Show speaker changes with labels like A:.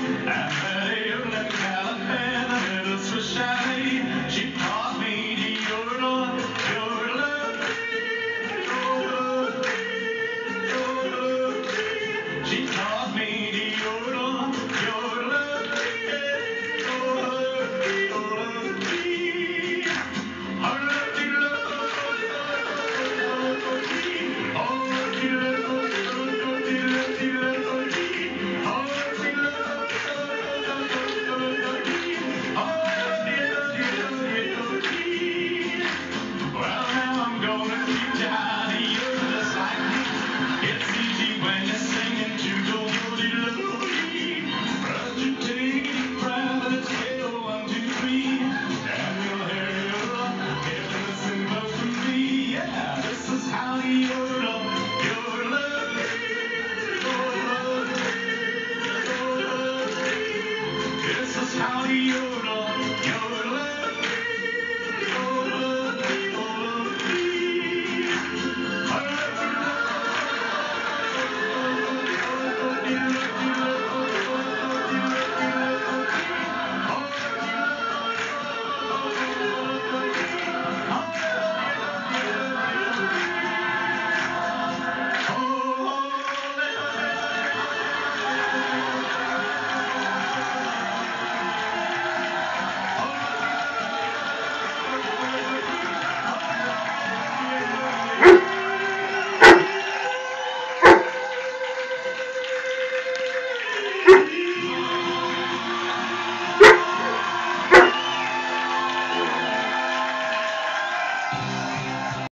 A: Yeah. how do you know?